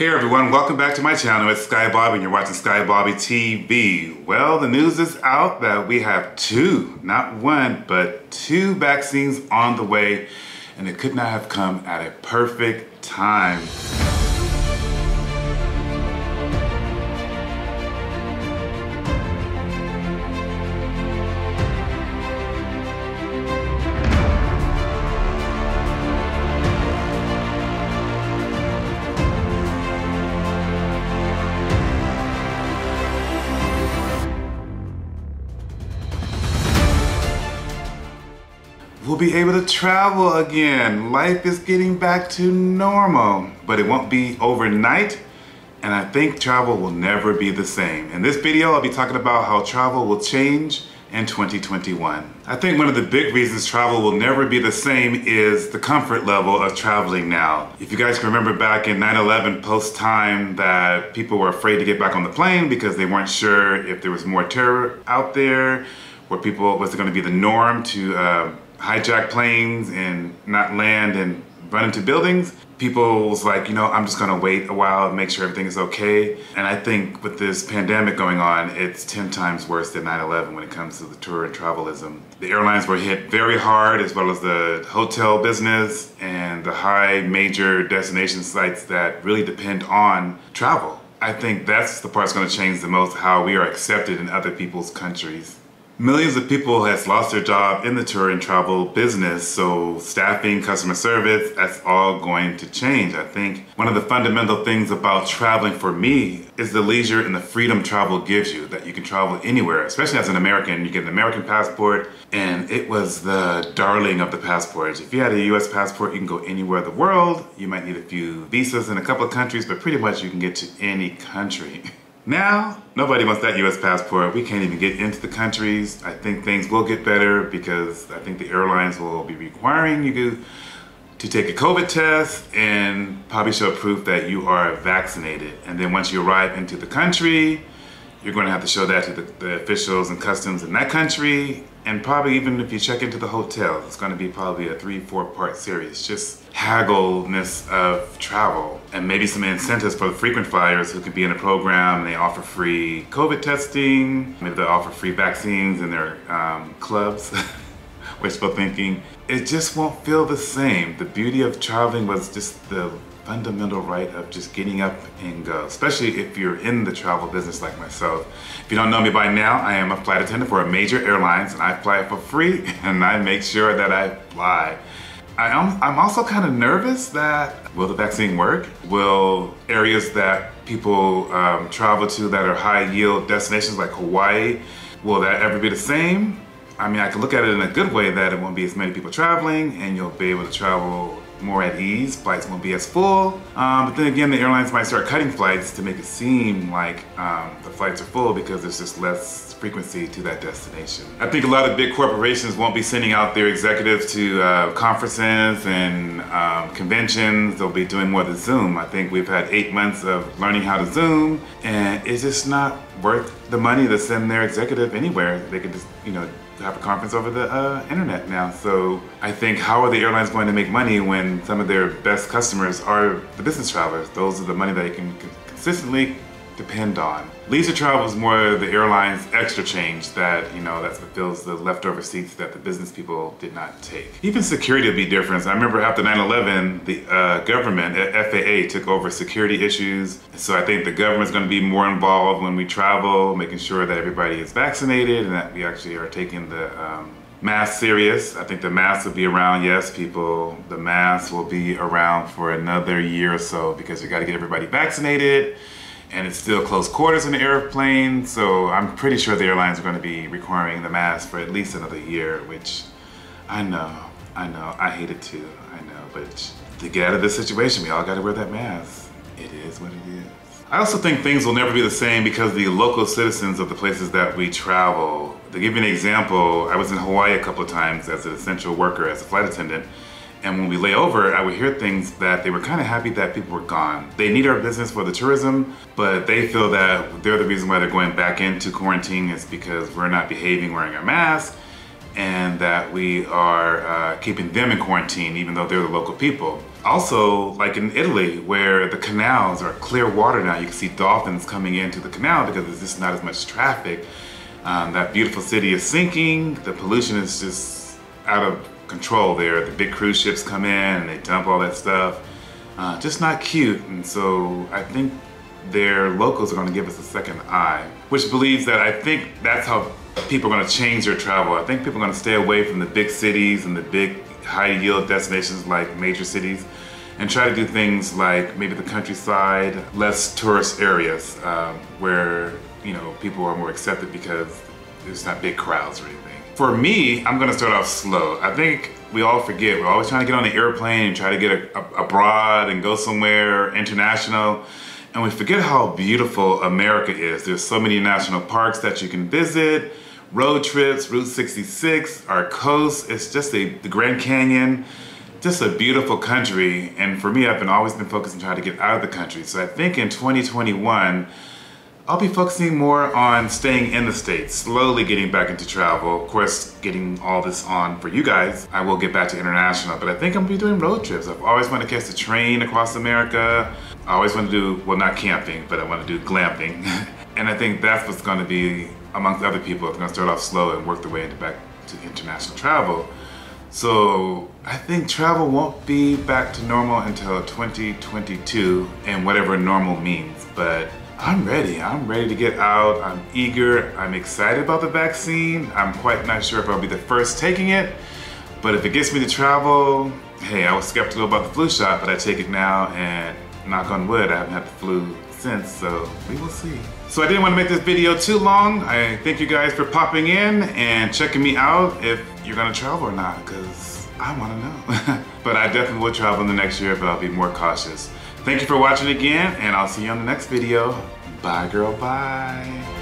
Hey everyone, welcome back to my channel. It's Sky Bobby and you're watching Sky Bobby TV. Well, the news is out that we have two, not one, but two vaccines on the way and it could not have come at a perfect time. Be able to travel again. Life is getting back to normal, but it won't be overnight. And I think travel will never be the same. In this video, I'll be talking about how travel will change in 2021. I think one of the big reasons travel will never be the same is the comfort level of traveling now. If you guys can remember back in 9-11 post time that people were afraid to get back on the plane because they weren't sure if there was more terror out there, where people, was it gonna be the norm to uh, hijack planes and not land and run into buildings. People was like, you know, I'm just gonna wait a while and make sure everything is okay. And I think with this pandemic going on, it's 10 times worse than 9-11 when it comes to the tour and travelism. The airlines were hit very hard as well as the hotel business and the high major destination sites that really depend on travel. I think that's the part that's gonna change the most, how we are accepted in other people's countries. Millions of people has lost their job in the tour and travel business, so staffing, customer service, that's all going to change. I think one of the fundamental things about traveling for me is the leisure and the freedom travel gives you, that you can travel anywhere, especially as an American. You get an American passport, and it was the darling of the passports. If you had a US passport, you can go anywhere in the world. You might need a few visas in a couple of countries, but pretty much you can get to any country. Now, nobody wants that US passport. We can't even get into the countries. I think things will get better because I think the airlines will be requiring you to take a COVID test and probably show proof that you are vaccinated. And then once you arrive into the country, you're going to have to show that to the, the officials and customs in that country. And probably even if you check into the hotel, it's going to be probably a three, four part series. Just haggleness of travel and maybe some incentives for the frequent flyers who could be in a program and they offer free COVID testing. Maybe they offer free vaccines in their um, clubs. Wishful thinking. It just won't feel the same. The beauty of traveling was just the fundamental right of just getting up and go, especially if you're in the travel business like myself. If you don't know me by now, I am a flight attendant for a major airlines and I fly for free and I make sure that I fly. I am, I'm also kind of nervous that will the vaccine work? Will areas that people um, travel to that are high yield destinations like Hawaii, will that ever be the same? I mean, I can look at it in a good way that it won't be as many people traveling and you'll be able to travel more at ease. Flights won't be as full. Um, but then again, the airlines might start cutting flights to make it seem like um, the flights are full because there's just less frequency to that destination. I think a lot of big corporations won't be sending out their executives to uh, conferences and um, conventions. They'll be doing more than Zoom. I think we've had eight months of learning how to Zoom and it's just not worth the money to send their executive anywhere. They could just, you know, have a conference over the uh, internet now. So I think how are the airlines going to make money when some of their best customers are the business travelers? Those are the money that they can consistently depend on. Leisure travel is more the airline's extra change that, you know, that fulfills the leftover seats that the business people did not take. Even security will be different. I remember after 9-11, the uh, government, FAA, took over security issues. So I think the government's gonna be more involved when we travel, making sure that everybody is vaccinated and that we actually are taking the um, mask serious. I think the mask will be around, yes, people. The mask will be around for another year or so because you gotta get everybody vaccinated and it's still close quarters in the airplane, so I'm pretty sure the airlines are going to be requiring the mask for at least another year, which I know, I know, I hate it too, I know, but to get out of this situation, we all got to wear that mask. It is what it is. I also think things will never be the same because the local citizens of the places that we travel, to give you an example, I was in Hawaii a couple of times as an essential worker, as a flight attendant, and when we lay over, I would hear things that they were kind of happy that people were gone. They need our business for the tourism, but they feel that they're the reason why they're going back into quarantine is because we're not behaving wearing our masks and that we are uh, keeping them in quarantine even though they're the local people. also like in Italy where the canals are clear water now. You can see dolphins coming into the canal because there's just not as much traffic. Um, that beautiful city is sinking. The pollution is just out of control there. The big cruise ships come in and they dump all that stuff. Uh, just not cute. And so I think their locals are going to give us a second eye, which believes that I think that's how people are going to change their travel. I think people are going to stay away from the big cities and the big high yield destinations like major cities and try to do things like maybe the countryside, less tourist areas um, where you know people are more accepted because there's not big crowds or anything. For me, I'm gonna start off slow. I think we all forget, we're always trying to get on the airplane and try to get a, a, abroad and go somewhere international. And we forget how beautiful America is. There's so many national parks that you can visit, road trips, Route 66, our coast. It's just a, the Grand Canyon, just a beautiful country. And for me, I've been always been focused on trying to get out of the country. So I think in 2021, I'll be focusing more on staying in the States, slowly getting back into travel. Of course, getting all this on for you guys. I will get back to international, but I think I'm gonna be doing road trips. I've always wanted to catch the train across America. I always want to do, well, not camping, but I want to do glamping. and I think that's what's gonna be, amongst other people, I'm gonna start off slow and work the way into back to international travel. So I think travel won't be back to normal until 2022 and whatever normal means, but I'm ready. I'm ready to get out. I'm eager. I'm excited about the vaccine. I'm quite not sure if I'll be the first taking it, but if it gets me to travel, hey, I was skeptical about the flu shot, but I take it now and knock on wood, I haven't had the flu since, so we will see. So I didn't want to make this video too long. I thank you guys for popping in and checking me out if you're gonna travel or not, because I wanna know. but I definitely will travel in the next year, but I'll be more cautious. Thank you for watching again, and I'll see you on the next video. Bye, girl, bye.